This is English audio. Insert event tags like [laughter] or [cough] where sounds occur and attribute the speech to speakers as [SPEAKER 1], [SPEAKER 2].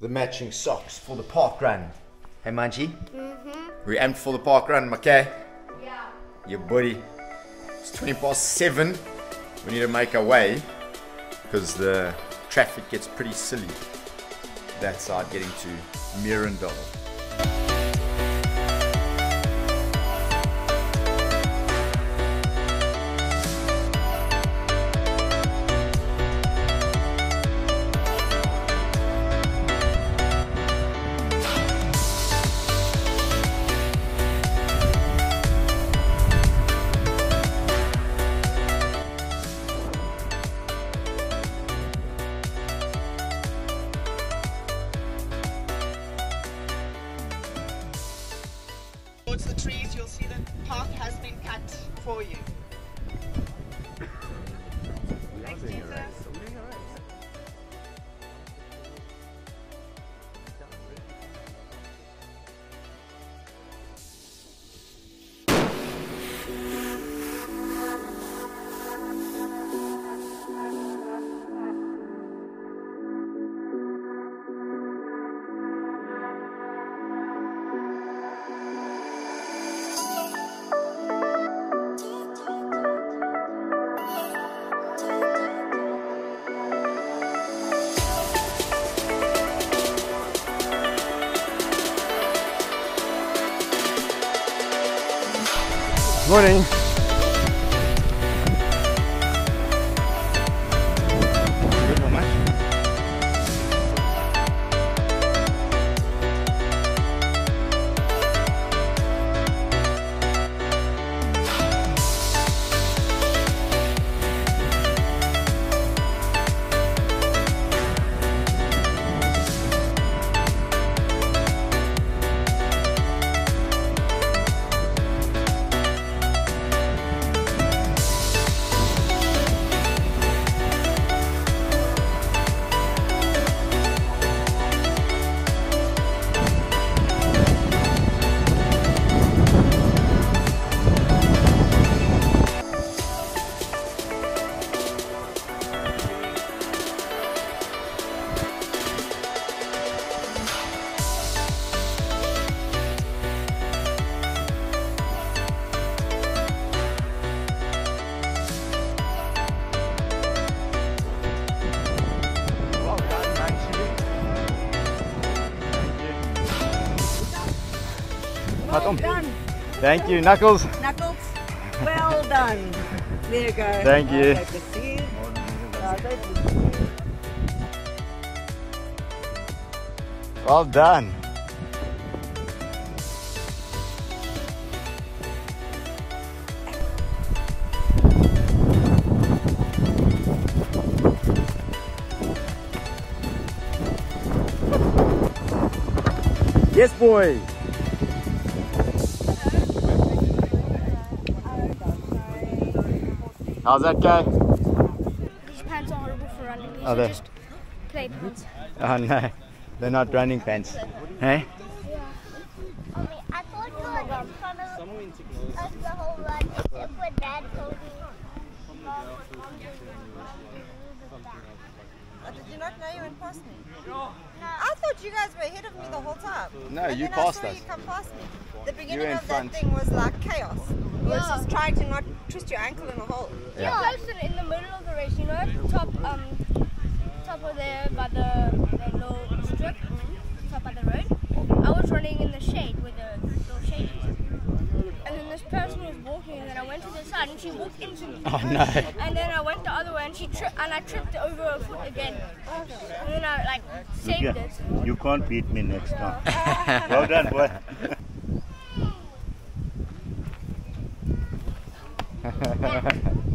[SPEAKER 1] the matching socks for the park run. Hey, Manji? Mm-hmm. We amped for the park run, okay?
[SPEAKER 2] Yeah.
[SPEAKER 1] Your buddy. It's 20 past 7. We need to make our way because the traffic gets pretty silly that side getting to
[SPEAKER 3] Meerendal. Trees, you'll see the path has been cut for you. Thanks, Jesus.
[SPEAKER 1] Morning.
[SPEAKER 2] Well done,
[SPEAKER 4] Thank you, Knuckles.
[SPEAKER 2] Knuckles. Well done. There you go.
[SPEAKER 4] Thank you.
[SPEAKER 2] Okay, good to see you. Thank you.
[SPEAKER 4] Well done. Yes, boy. How's that guy?
[SPEAKER 5] These pants are horrible for running. These
[SPEAKER 4] Are
[SPEAKER 5] are
[SPEAKER 4] they?
[SPEAKER 5] just play pants.
[SPEAKER 4] Oh no, they're not running pants. Hey?
[SPEAKER 6] I thought you were in front of us the whole run, except when Dad told me.
[SPEAKER 3] Uh, Did you not know you went past me? I thought you guys were ahead of me the whole time.
[SPEAKER 4] No,
[SPEAKER 3] and
[SPEAKER 4] you
[SPEAKER 3] then
[SPEAKER 4] passed
[SPEAKER 3] I saw
[SPEAKER 4] us.
[SPEAKER 3] you come past me. The beginning
[SPEAKER 4] in
[SPEAKER 3] of
[SPEAKER 4] front.
[SPEAKER 3] that thing was like chaos. It was just trying to not twist your ankle in a hole. Yeah.
[SPEAKER 5] You posted in the middle of the race, you know, top um top of there by the, the little strip, top of the road. I was running in the shade with the little shade. And then this person was walking and then I went to the side and she walked into me.
[SPEAKER 4] Oh no.
[SPEAKER 5] And then I went the other way and she tripped and I tripped over her foot again. And then I like saved
[SPEAKER 7] Yeah,
[SPEAKER 5] it.
[SPEAKER 7] you can't beat me next time. [laughs] well done, boy. Ha ha ha ha.